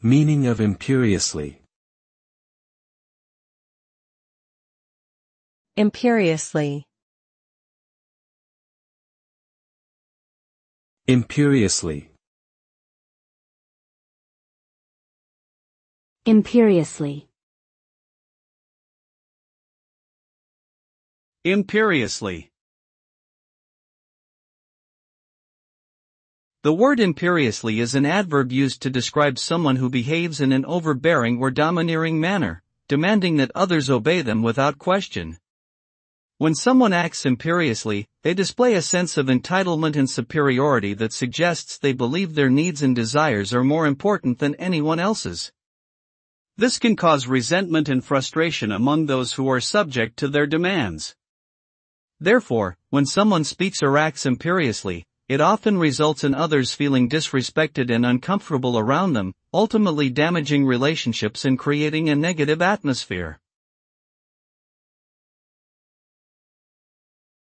Meaning of imperiously. Imperiously. Imperiously. Imperiously. Imperiously. The word imperiously is an adverb used to describe someone who behaves in an overbearing or domineering manner, demanding that others obey them without question. When someone acts imperiously, they display a sense of entitlement and superiority that suggests they believe their needs and desires are more important than anyone else's. This can cause resentment and frustration among those who are subject to their demands. Therefore, when someone speaks or acts imperiously, it often results in others feeling disrespected and uncomfortable around them, ultimately damaging relationships and creating a negative atmosphere.